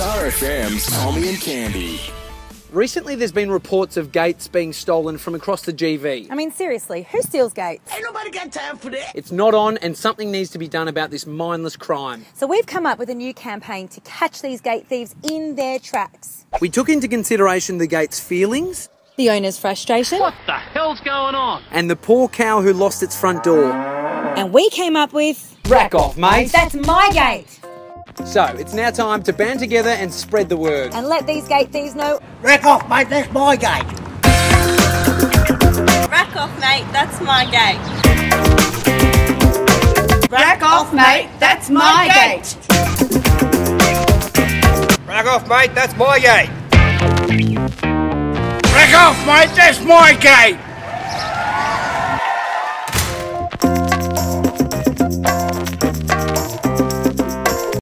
Star FM's Tommy and Candy. Recently, there's been reports of gates being stolen from across the GV. I mean, seriously, who steals gates? Ain't nobody got time for that. It's not on, and something needs to be done about this mindless crime. So we've come up with a new campaign to catch these gate thieves in their tracks. We took into consideration the gate's feelings The owner's frustration. What the hell's going on? and the poor cow who lost its front door. And we came up with Rack off, mate! That's my gate! So, it's now time to band together and spread the word. And let these gate thieves know Rack off, mate. That's my gate. Rack off, mate. That's my gate. Rack off, mate. That's my gate. Rack off, mate. That's my gate. Rack off, mate. That's my gate.